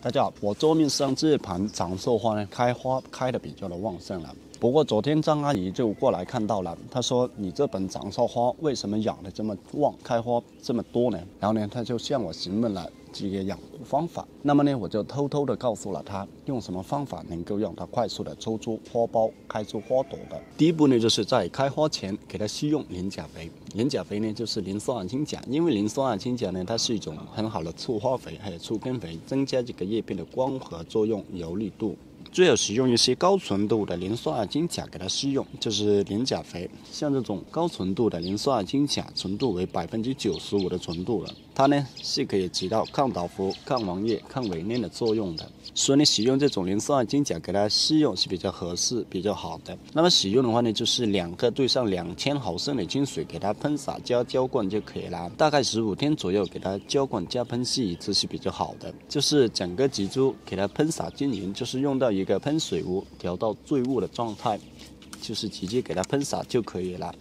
大家好，我桌面上这盘长寿花呢，开花开的比较的旺盛了。不过昨天张阿姨就过来看到了，她说你这盆长寿花为什么养的这么旺，开花这么多呢？然后呢，她就向我询问了这个养护方法。那么呢，我就偷偷的告诉了他，用什么方法能够让它快速的抽出花苞，开出花朵的。第一步呢，就是在开花前给它施用磷钾肥。磷钾肥呢，就是磷酸二氢钾，因为磷酸二氢钾呢，它是一种很好的促花肥，还有促根肥，增加这个叶片的光合作用、油绿度。最好使用一些高纯度的磷酸二氢钾给它施用，就是磷钾肥。像这种高纯度的磷酸二氢钾，纯度为百分之九十五的纯度了，它呢是可以起到抗倒伏、抗黄叶、抗萎蔫的作用的。所以你使用这种磷酸二氢钾给它施用是比较合适、比较好的。那么使用的话呢，就是两个兑上两千毫升的清水给它喷洒加浇灌就可以了。大概十五天左右给它浇灌加喷施一次是比较好的。就是整个植株给它喷洒均匀，就是用到一个喷水壶调到最雾的状态，就是直接给它喷洒就可以了。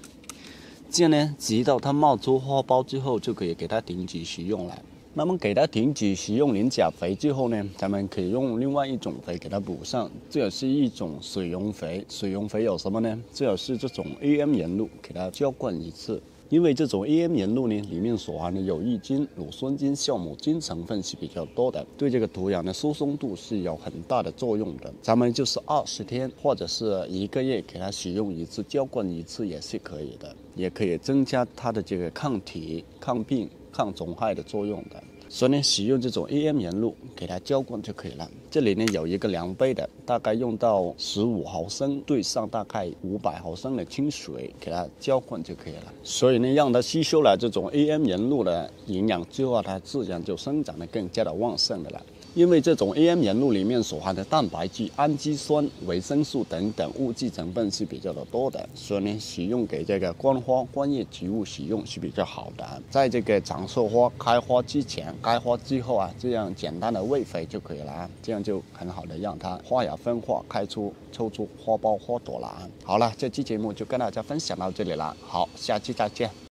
这样呢，直到它冒出花苞之后，就可以给它停止使用了。那么给它停止使用磷钾肥之后呢，咱们可以用另外一种肥给它补上，这也是一种水溶肥。水溶肥有什么呢？这也是这种 AM 盐露，给它浇灌一次。因为这种 AM 盐露呢，里面所含的有益菌、乳酸菌、酵母菌成分是比较多的，对这个土壤的疏松度是有很大的作用的。咱们就是二十天或者是一个月给它使用一次，浇灌一次也是可以的，也可以增加它的这个抗体、抗病。抗虫害的作用的，所以呢，使用这种 AM 盐露给它浇灌就可以了。这里呢有一个量杯的，大概用到十五毫升兑上大概五百毫升的清水给它浇灌就可以了。所以呢，让它吸收了这种 AM 盐露的营养之后，它自然就生长得更加的旺盛的了。因为这种 AM 盐露里面所含的蛋白质、氨基酸、维生素等等物质成分是比较的多的，所以呢，使用给这个观花、观叶植物使用是比较好的。在这个长寿花开花之前、开花之后啊，这样简单的喂肥就可以了啊，这样就很好的让它花芽分化、开出、抽出花苞、花朵了啊。好了，这期节目就跟大家分享到这里了，好，下期再见。